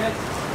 bit.